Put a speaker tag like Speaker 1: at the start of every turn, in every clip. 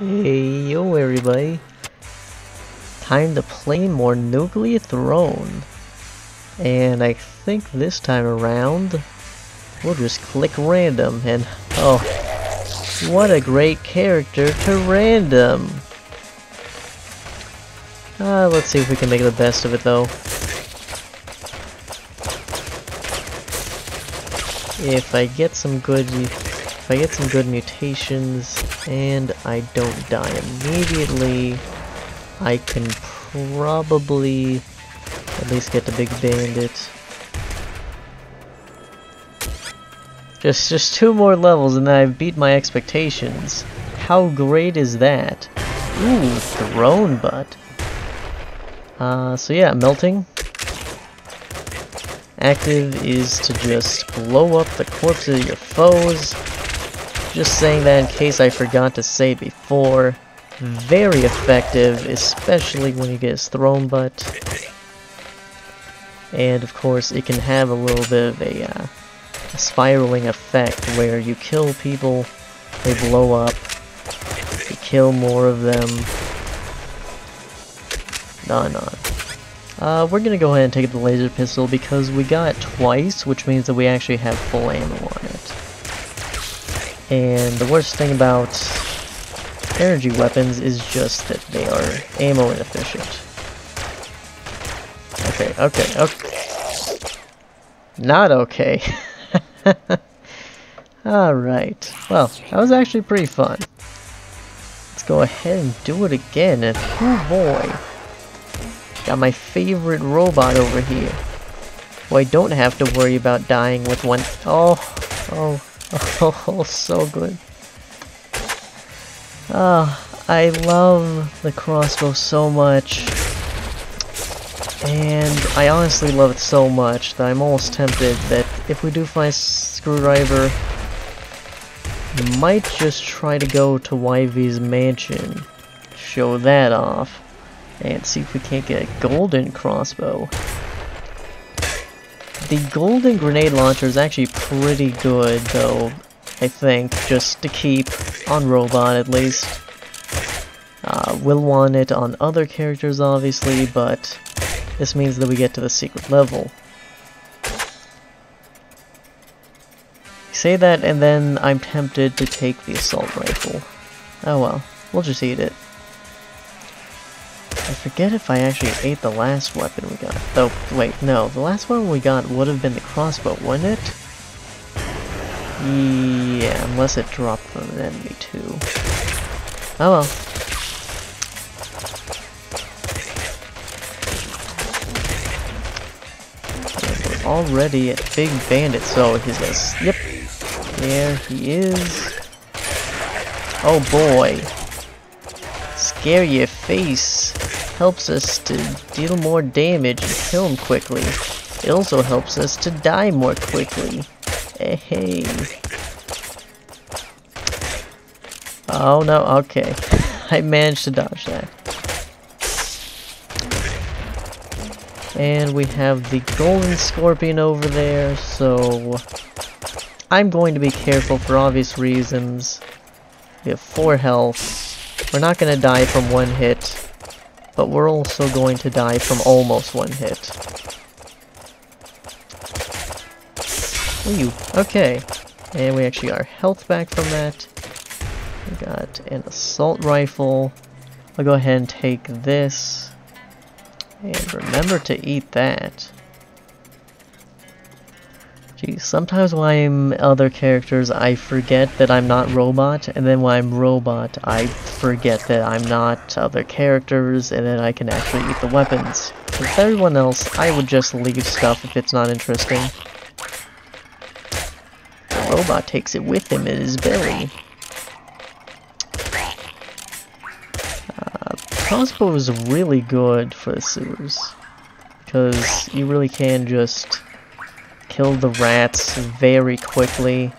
Speaker 1: Hey yo everybody. Time to play more Nuclear Throne. And I think this time around we'll just click random and oh what a great character to random. Uh, let's see if we can make the best of it though. If I get some good if I get some good mutations and I don't die immediately, I can probably at least get the big bandit. Just just two more levels and then I've beat my expectations. How great is that? Ooh, throne butt. Uh, so yeah, melting. Active is to just blow up the corpses of your foes. Just saying that in case I forgot to say before. Very effective, especially when you get his throne butt. And of course, it can have a little bit of a, uh, a spiraling effect where you kill people, they blow up, you kill more of them. No, no. Uh, we're gonna go ahead and take the laser pistol because we got it twice, which means that we actually have full ammo on it. And the worst thing about energy weapons is just that they are ammo inefficient. Okay, okay, okay. Not okay. Alright. Well, that was actually pretty fun. Let's go ahead and do it again, and oh boy. Got my favorite robot over here. Well, I don't have to worry about dying with one- Oh, oh, Oh, so good. Ah, oh, I love the crossbow so much. And I honestly love it so much that I'm almost tempted that if we do find Screwdriver, we might just try to go to YV's mansion, show that off, and see if we can't get a golden crossbow. The golden grenade launcher is actually pretty good, though, I think, just to keep on Robot at least. Uh, we'll want it on other characters, obviously, but this means that we get to the secret level. say that, and then I'm tempted to take the assault rifle. Oh well, we'll just eat it. I forget if I actually ate the last weapon we got. Oh, wait, no. The last one we got would have been the crossbow, wouldn't it? Yeah, unless it dropped from an enemy too. Oh well. already at Big Bandit, so he's gonna... Yep. There he is. Oh boy. Scarier Face helps us to deal more damage and kill him quickly. It also helps us to die more quickly. Hey, hey. Oh no, okay. I managed to dodge that. And we have the golden scorpion over there, so I'm going to be careful for obvious reasons. We have 4 health. We're not going to die from one hit but we're also going to die from almost one hit. Ooh, okay. And we actually got our health back from that. We got an assault rifle. I'll go ahead and take this. And remember to eat that. Sometimes when I'm other characters, I forget that I'm not robot, and then when I'm robot, I forget that I'm not other characters, and then I can actually eat the weapons. With everyone else, I would just leave stuff if it's not interesting. The robot takes it with him in his belly. Uh, crossbow is really good for the sewers, because you really can just kill the rats very quickly.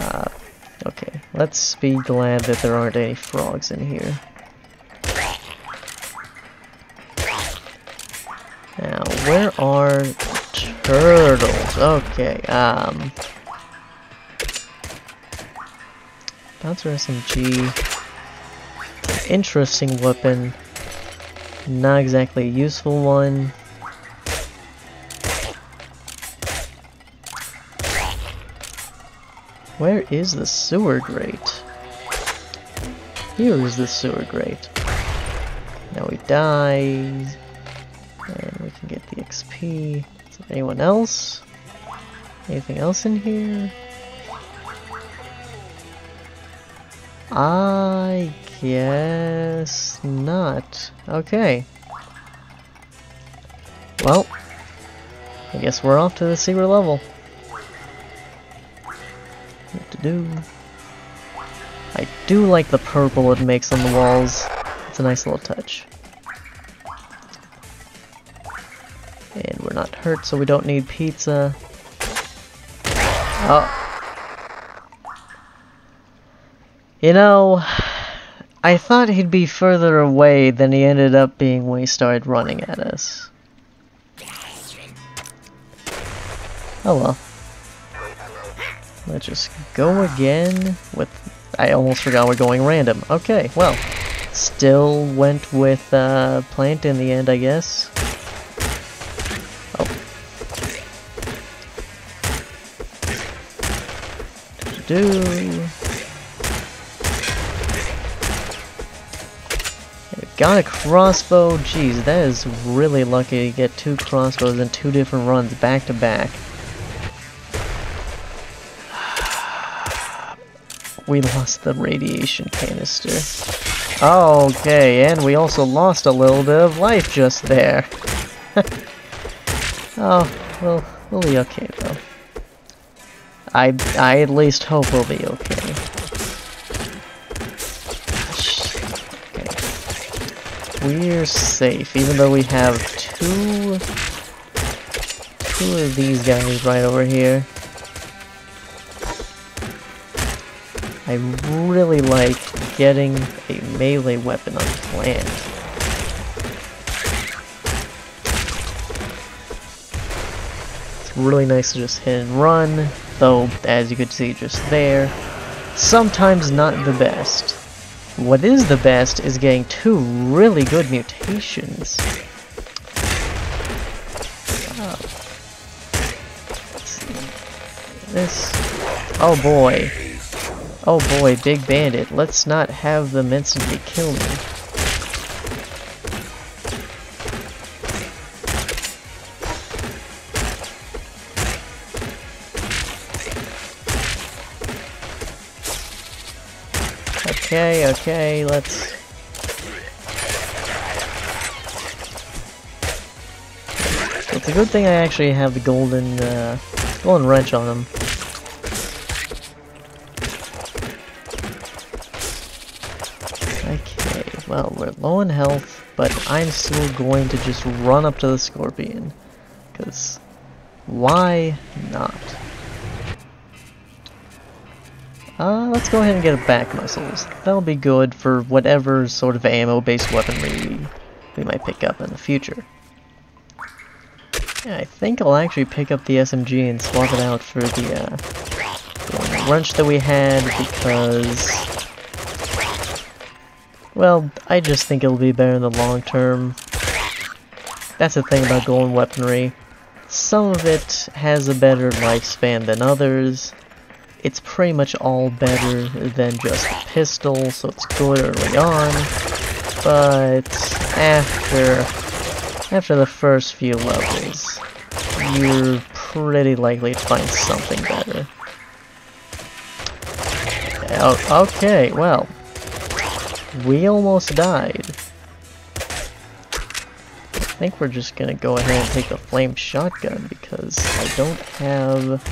Speaker 1: Uh, okay, let's be glad that there aren't any frogs in here. Now, where are turtles? Okay, um... Bouncer SMG. interesting weapon. Not exactly a useful one. Where is the sewer grate? Here is the sewer grate. Now we die. And we can get the XP. Is there anyone else? Anything else in here? I guess not. Okay. Well, I guess we're off to the secret level. Do? I do like the purple it makes on the walls. It's a nice little touch. And we're not hurt, so we don't need pizza. Oh. You know, I thought he'd be further away than he ended up being when he started running at us. Oh well. Let's just go again with... I almost forgot we're going random. Okay, well. Still went with uh, plant in the end, I guess. Oh. Do. Got a crossbow. Jeez, that is really lucky to get two crossbows in two different runs back to back. We lost the radiation canister. Okay, and we also lost a little bit of life just there. oh, well, we'll be okay though. I, I at least hope we'll be okay. We're safe, even though we have two... Two of these guys right over here. I really like getting a melee weapon on plant. It's really nice to just hit and run, though, as you could see just there, sometimes not the best. What is the best is getting two really good mutations. Oh. This... Oh boy. Oh boy, Big Bandit. Let's not have them instantly kill me. Okay, okay, let's... It's a good thing I actually have the golden, uh, golden wrench on him. Well, we're low in health, but I'm still going to just run up to the scorpion. Because, why not? Uh, let's go ahead and get a back muscles. That'll be good for whatever sort of ammo-based weaponry we, might pick up in the future. Yeah, I think I'll actually pick up the SMG and swap it out for the, uh, the wrench that we had because... Well, I just think it'll be better in the long term. That's the thing about golden weaponry. Some of it has a better lifespan than others, it's pretty much all better than just a pistol, so it's good early on, but after, after the first few levels, you're pretty likely to find something better. Okay, well, we almost died. I think we're just gonna go ahead and take the flame shotgun because I don't have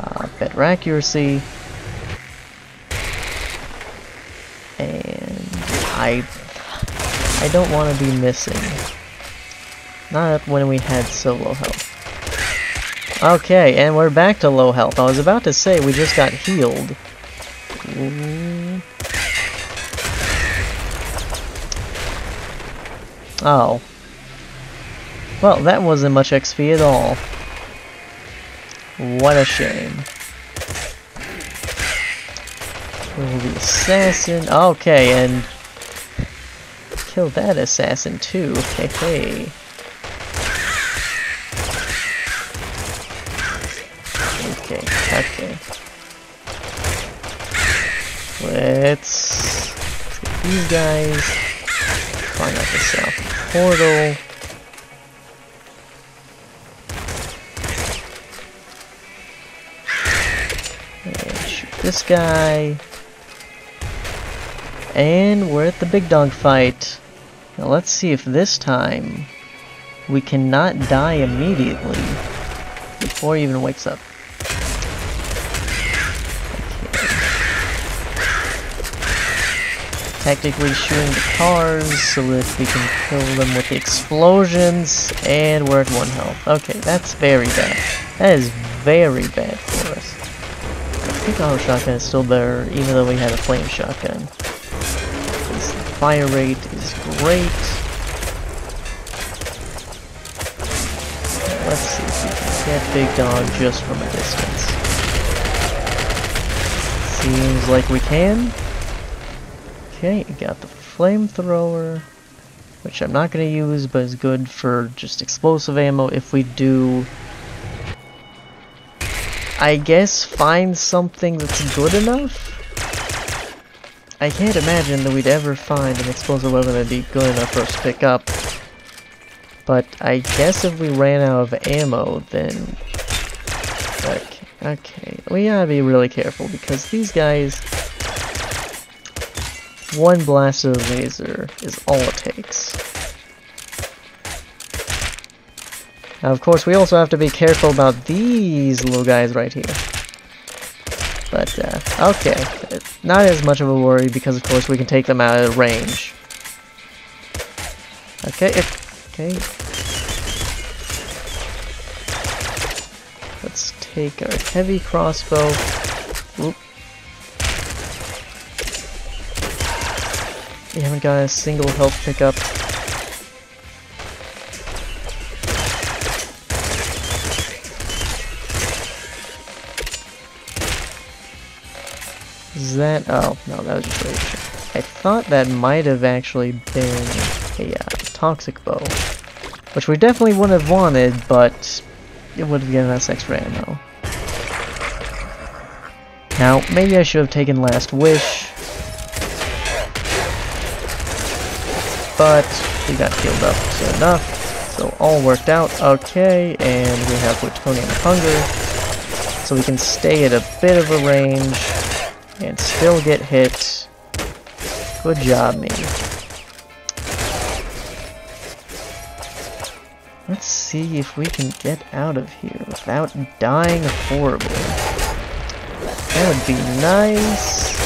Speaker 1: uh, better accuracy, and I I don't want to be missing. Not when we had so low health. Okay, and we're back to low health. I was about to say we just got healed. Ooh. Oh. Well, that wasn't much XP at all. What a shame. The assassin. Okay, and kill that assassin too. Hey, hey. Okay, okay. Let's, let's get these guys. Find out south portal. This guy. And we're at the big dog fight. Now let's see if this time we cannot die immediately before he even wakes up. Tactically shooting the cars so that we can kill them with the explosions, and we're at one health. Okay, that's very bad. That is very bad for us. I think our shotgun is still better, even though we had a flame shotgun This fire rate is great. Let's see if we can get Big Dog just from a distance. Seems like we can. Okay, got the flamethrower, which I'm not going to use, but is good for just explosive ammo if we do I guess find something that's good enough? I can't imagine that we'd ever find an explosive weapon that'd be good enough for us to pick up. But I guess if we ran out of ammo, then... Okay, okay. we gotta be really careful because these guys... One blast of laser is all it takes. Now, of course, we also have to be careful about these little guys right here. But, uh, okay. Not as much of a worry because, of course, we can take them out of range. Okay, okay. Let's take our heavy crossbow. Oop. We haven't got a single health pickup. Is that? Oh, no, that was just. I thought that might have actually been a uh, toxic bow. Which we definitely wouldn't have wanted, but it would have given us extra ammo. Now, maybe I should have taken Last Wish. But we got healed up enough. So all worked out okay, and we have Plutonium Hunger. So we can stay at a bit of a range and still get hit. Good job, me. Let's see if we can get out of here without dying horribly. That would be nice.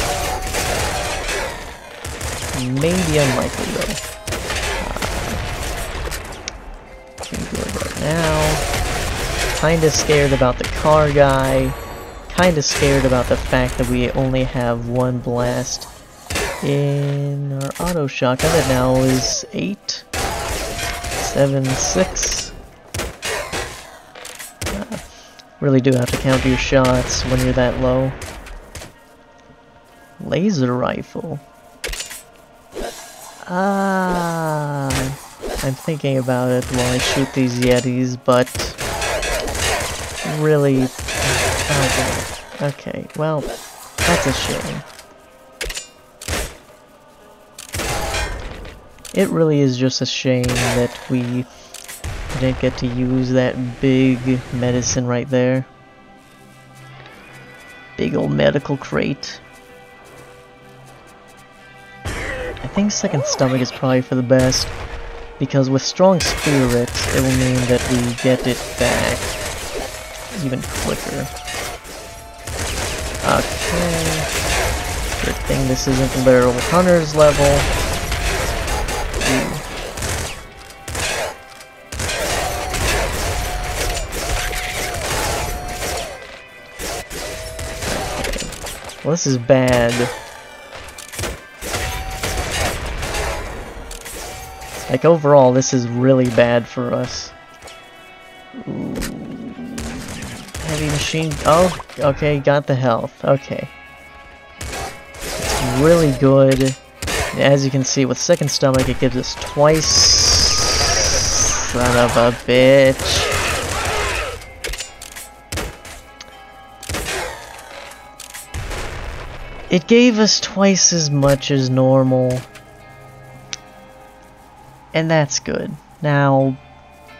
Speaker 1: Maybe unlikely though. Now. Kinda scared about the car guy kind of scared about the fact that we only have one blast in our auto shotgun that now is 8, 7, 6. Uh, really do have to count your shots when you're that low. Laser rifle. Ah, I'm thinking about it while I shoot these Yetis, but really Oh, okay, well, that's a shame. It really is just a shame that we didn't get to use that big medicine right there. Big old medical crate. I think second stomach is probably for the best, because with strong spirit, it will mean that we get it back even quicker. Okay. Good thing this isn't the literal hunter's level. Well, this is bad. Like, overall, this is really bad for us. Ooh. Heavy machine. Oh, okay, got the health. Okay. It's really good As you can see, with second stomach, it gives us twice. Son of a bitch. It gave us twice as much as normal. And that's good. Now,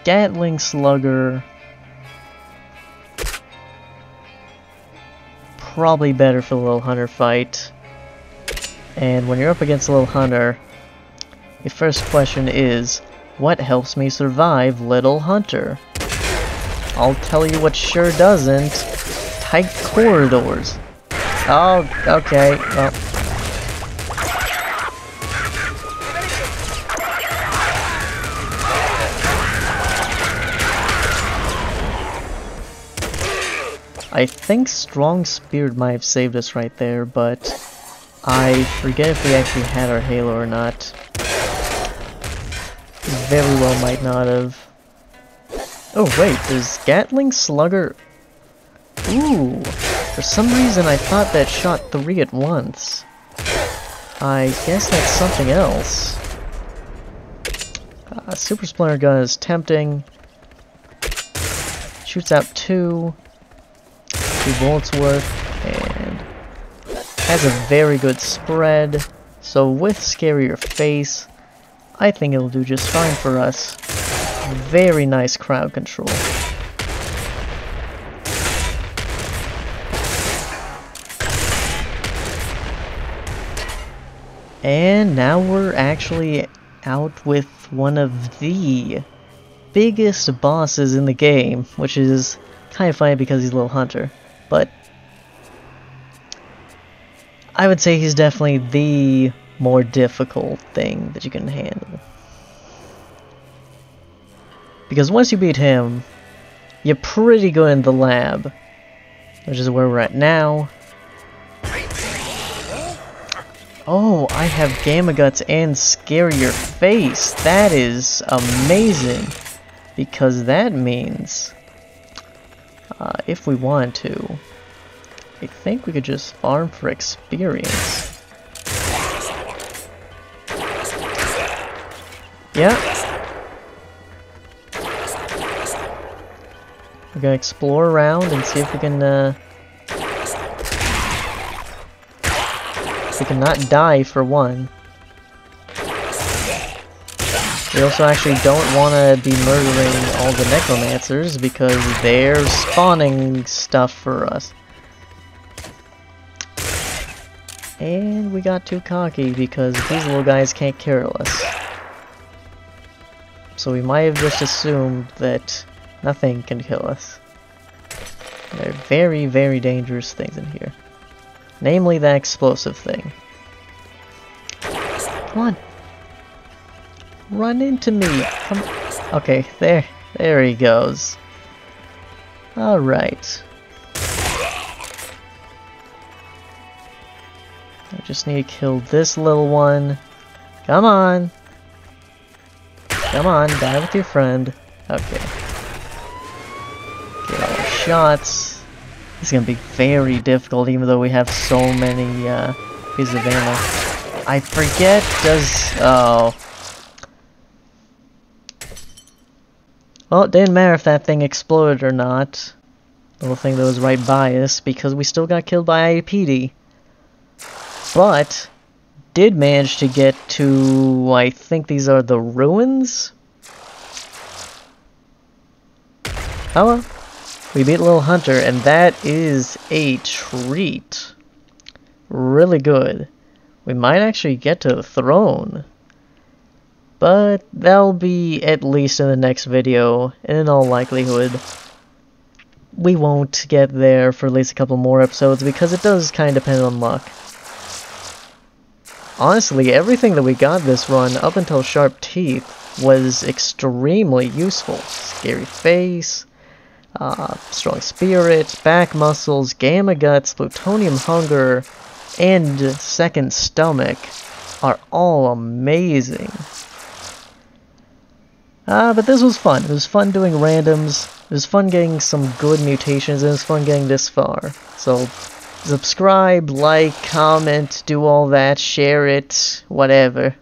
Speaker 1: Gatling Slugger... Probably better for the Little Hunter fight. And when you're up against a Little Hunter, your first question is, what helps me survive Little Hunter? I'll tell you what sure doesn't. Tight corridors. Oh, okay, well. I think Strong Spirit might have saved us right there, but I forget if we actually had our Halo or not. Very well might not have. Oh wait, does Gatling Slugger... Ooh, for some reason I thought that shot three at once. I guess that's something else. Uh, Super Splinter Gun is tempting. Shoots out two. Two bullets worth. And has a very good spread. So with Scarier Face, I think it'll do just fine for us. Very nice crowd control. And now we're actually out with one of the biggest bosses in the game, which is kind of funny because he's a little hunter. But I would say he's definitely the more difficult thing that you can handle. Because once you beat him, you're pretty good in the lab, which is where we're at now. Oh, I have Gamma Guts and Scarier Face. That is amazing. Because that means, uh, if we want to, I think we could just farm for experience. Yeah. We're gonna explore around and see if we can, uh, We cannot die for one. We also actually don't want to be murdering all the necromancers because they're spawning stuff for us. And we got too cocky because these little guys can't kill us. So we might have just assumed that nothing can kill us. They're very, very dangerous things in here. Namely that explosive thing. Come on. Run into me. Come Okay, there. There he goes. Alright. I just need to kill this little one. Come on. Come on, die with your friend. Okay. Get all the shots. It's gonna be very difficult even though we have so many uh, pieces of ammo. I forget, does... oh. Well, it didn't matter if that thing exploded or not. Little thing that was right by us, because we still got killed by IDPD. But, did manage to get to, I think these are the ruins? Oh well. We beat Little Hunter, and that is a treat. Really good. We might actually get to the throne. But that'll be at least in the next video, and in all likelihood, we won't get there for at least a couple more episodes because it does kind of depend on luck. Honestly, everything that we got this run up until Sharp Teeth was extremely useful. Scary Face, uh, strong spirit, back muscles, gamma guts, plutonium hunger, and second stomach are all amazing. Uh, but this was fun. It was fun doing randoms. It was fun getting some good mutations, and it was fun getting this far. So, Subscribe, like, comment, do all that, share it, whatever.